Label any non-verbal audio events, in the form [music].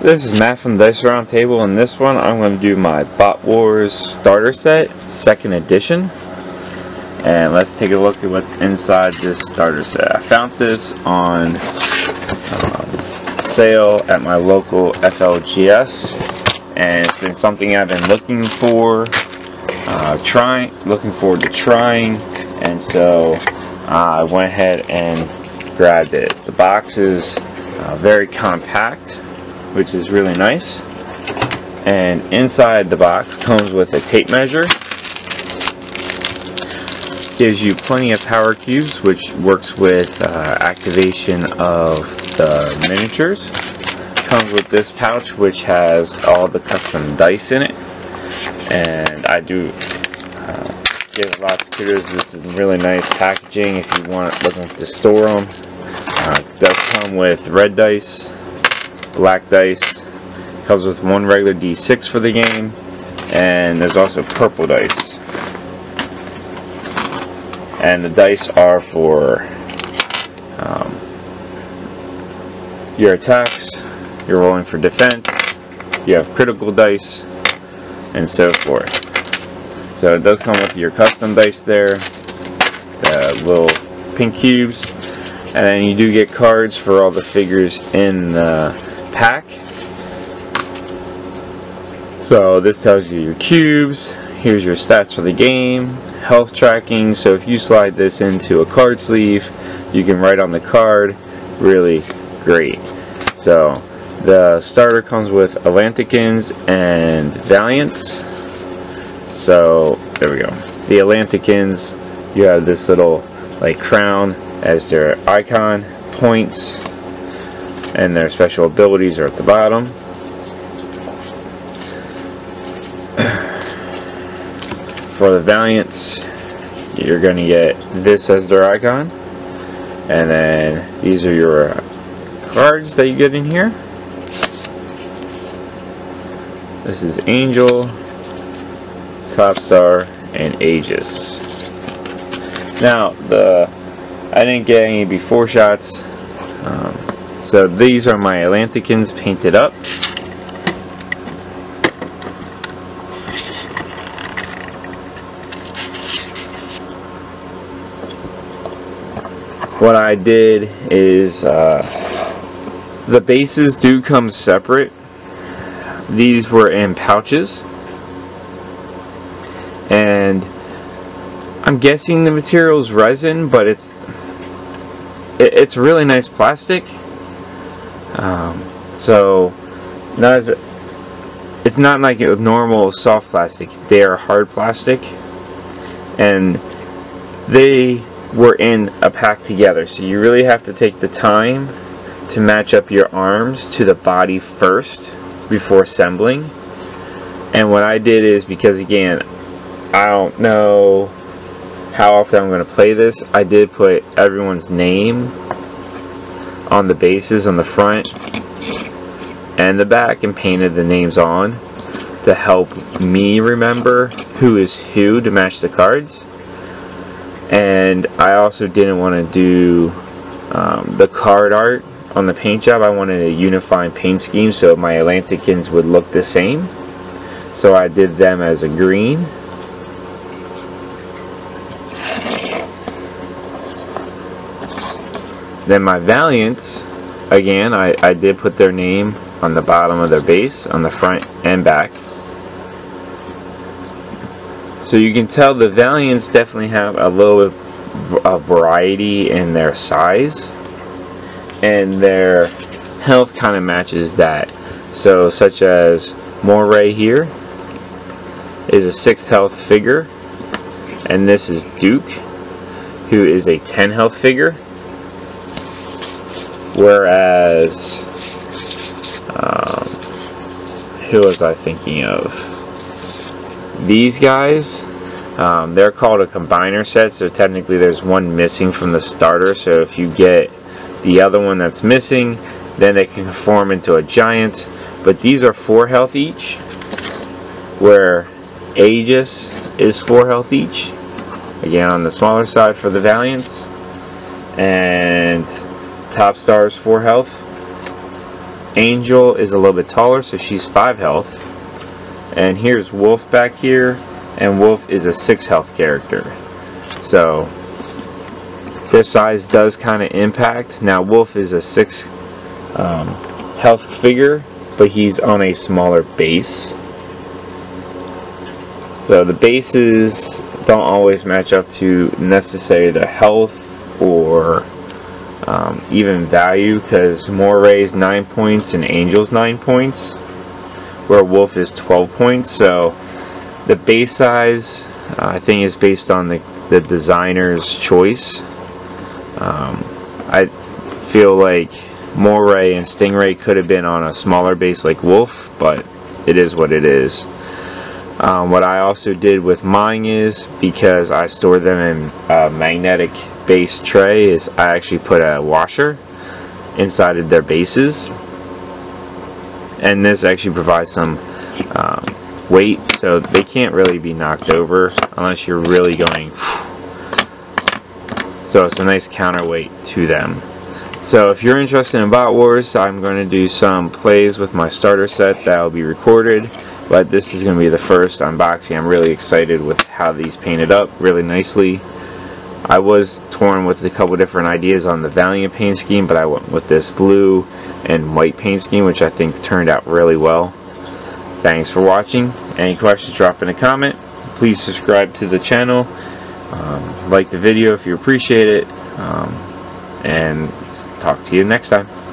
This is Matt from Dice Roundtable, and this one I'm going to do my Bot Wars starter set, second edition. And let's take a look at what's inside this starter set. I found this on um, sale at my local FLGS, and it's been something I've been looking for, uh, trying, looking forward to trying, and so uh, I went ahead and grabbed it. The box is uh, very compact which is really nice. And inside the box comes with a tape measure. Gives you plenty of power cubes, which works with uh, activation of the miniatures. Comes with this pouch, which has all the custom dice in it. And I do uh, give lots of kudos. This is really nice packaging if you want looking to store them. Uh, does come with red dice, black dice. Comes with one regular D6 for the game, and there's also purple dice. And the dice are for um, your attacks, you're rolling for defense, you have critical dice, and so forth. So it does come with your custom dice there, the little pink cubes, and then you do get cards for all the figures in the pack. So this tells you your cubes, here's your stats for the game, health tracking, so if you slide this into a card sleeve, you can write on the card, really great. So the starter comes with Atlanticans and Valiants. So there we go. The Atlanticans, you have this little like crown as their icon, points, and their special abilities are at the bottom. [clears throat] For the Valiants, you're going to get this as their icon. And then these are your cards that you get in here. This is Angel, Top Star, and Aegis. Now, the I didn't get any before shots. Um, so these are my Atlanticans painted up. What I did is uh, the bases do come separate. These were in pouches. And I'm guessing the material is resin, but it's it's really nice plastic. Um, so, not as it's not like a normal soft plastic. They are hard plastic, and they were in a pack together. So you really have to take the time to match up your arms to the body first before assembling. And what I did is because again, I don't know how often I'm going to play this. I did put everyone's name on the bases on the front and the back and painted the names on to help me remember who is who to match the cards. And I also didn't want to do um, the card art on the paint job. I wanted a unified paint scheme so my Atlanticans would look the same. So I did them as a green Then my Valiants, again, I, I did put their name on the bottom of their base, on the front and back. So you can tell the Valiants definitely have a little bit of variety in their size. And their health kind of matches that. So such as Moray here is a 6th health figure. And this is Duke, who is a 10 health figure. Whereas, um, who was I thinking of? These guys, um, they're called a combiner set, so technically there's one missing from the starter. So if you get the other one that's missing, then they can form into a giant. But these are 4 health each, where Aegis is 4 health each. Again, on the smaller side for the Valiants. And top stars 4 health Angel is a little bit taller, so she's 5 health. And here's Wolf back here, and Wolf is a 6 health character. So, their size does kind of impact. Now, Wolf is a 6 um, health figure, but he's on a smaller base. So the bases don't always match up to necessarily the health or um, even value because Moray's 9 points and Angel's 9 points where Wolf is 12 points. So the base size uh, I think is based on the, the designer's choice. Um, I feel like Moray and Stingray could have been on a smaller base like Wolf but it is what it is um, what I also did with mine is because I store them in a magnetic base tray is I actually put a washer inside of their bases. And this actually provides some um, weight so they can't really be knocked over unless you're really going [sighs] so it's a nice counterweight to them. So if you're interested in Bot Wars I'm going to do some plays with my starter set that will be recorded but this is going to be the first unboxing. I'm really excited with how these painted up really nicely. I was torn with a couple different ideas on the Valiant paint scheme, but I went with this blue and white paint scheme, which I think turned out really well. Thanks for watching. Any questions, drop in a comment. Please subscribe to the channel. Um, like the video if you appreciate it. Um, and talk to you next time.